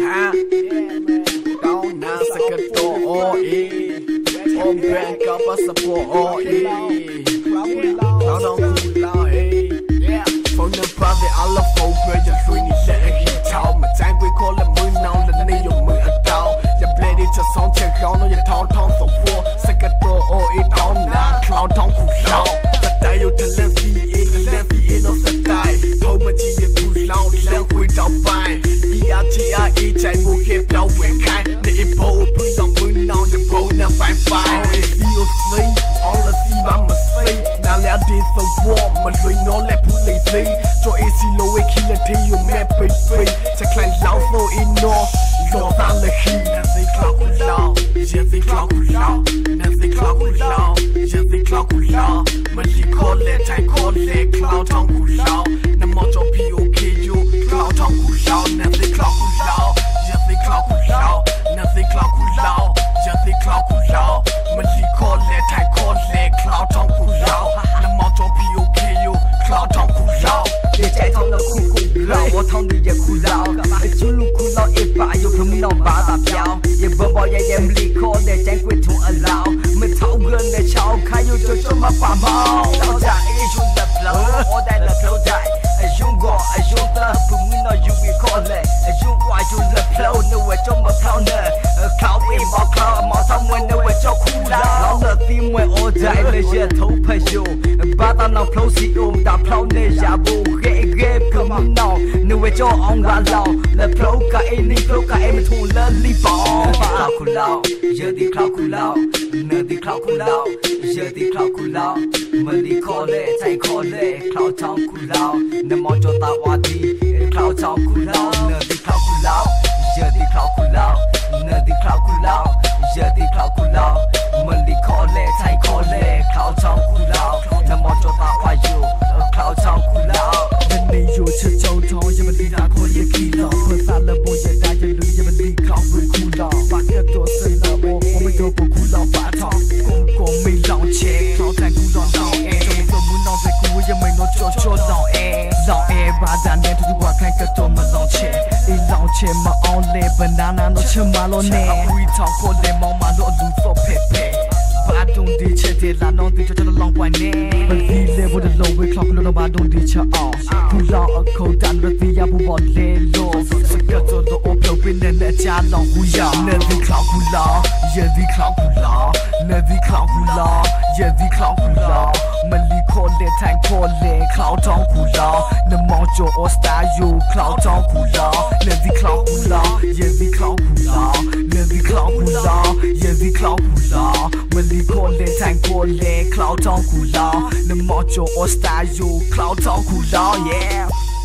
huh? Down na sa katooi Ang bank up sa From the private, I love over now let this so warm မလွင်တော့လက်ဖူးလေးသေးကြော် AC လိုဝဲခီလက်သေး you map ပိတ်ပိတ်ချက်ခိုင်လောက် so in no လောသားလက်ခီ င်းတွေရဲ့ခူးလောက်အကျိုးလူခူးလောက်အပအယုတ်ဖမီတော့ဘာသာပြောင်း တိုင်းလည်းရထုံးဖက်ရုံဘာသာနောက်ဖလုံးစီအုံးဒါဖလုံးနဲ့ရဖို့ခဲခဲကမနောက်နွေကြောအောင်ကလောက်လက်ဖလုံးကအိနီဖလုံးကအိမထူလန်လီပေါပါခုလောက်ရဒီခလောက်ခုလောက်နေဒီခလောက်ခုလောက်ရဒီခလောက်ခုလောက်မလီခေါ်လေတိုင်းခေါ်လေခလောက်ချောင်းခုလောက်နမောကြောတာဝါဒီခလောက်ချောင်းခုလောက် နာနာတော့ချမလို့နေဝီထောင်းခေါ်လေမောင်မလို့အလူစော့ဖက်ဖက်ဘာတုံဒီချက်တဲ့လာတော့ဒီချက်တော့လောင်းပွိုင်နေဘယ်ဒီလေဘုဒ္ဓလုံးဝေခလောက်လို့ဘာတုံဒီချက်အောင်ဘူလောင်းအခုတန်ရတိရဘူဘောလေလို့စကတ်တော့အပပင်းနဲ့ချာလောင်းဟူရနေဒီခလောက်ကူလာယေဒီခလောက်ကူလာနေဒီခလောက်ကူလာယေဒီခလောက်ကူလာမလီခေါ်တဲ့ ထိုင်ခေါ်လေခလောက်တောင်းကူလာနမောင်ကျော်အော်စတာယိုခလောက်တောင်းကူလာနေဒီခလောက်ကူလာယေဒီခလောက်ကူလာနေဒီခလောက်ကူလာယေဒီခလောက်ကူလာမလီခေါ်တဲ့ထိုင်ခေါ်လေခလောက်တောင်းကူလာနမောင်ကျော်အော်စတာယိုခလောက်တောင်းကူလာ yeah